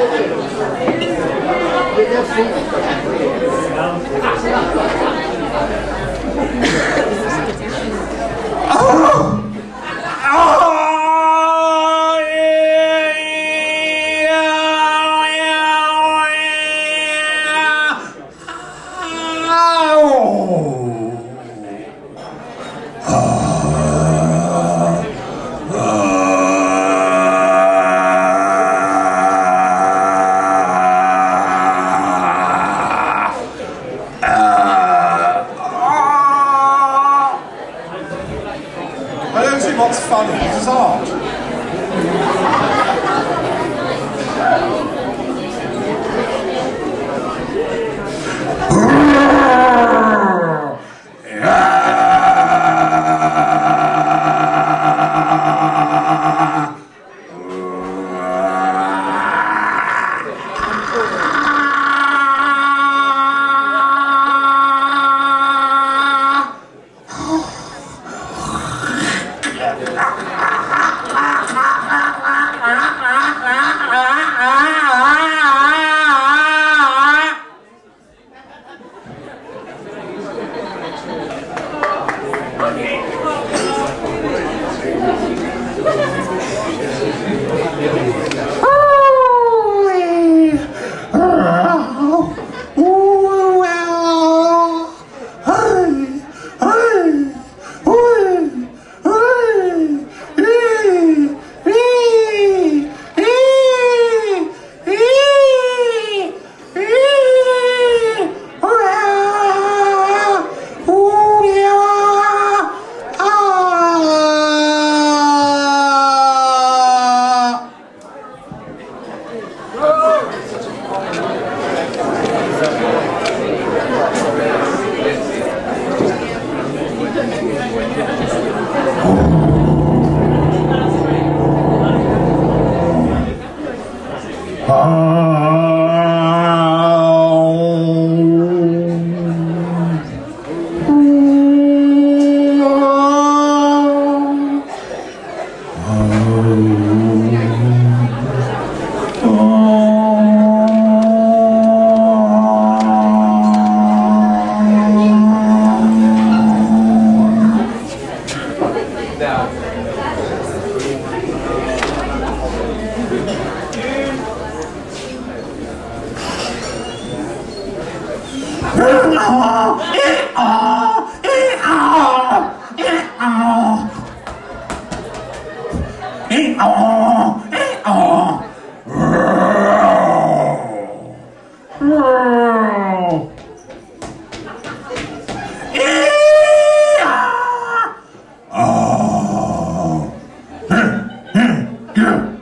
Thank you. What's funny. Is art. Okay. 啊。Yeah.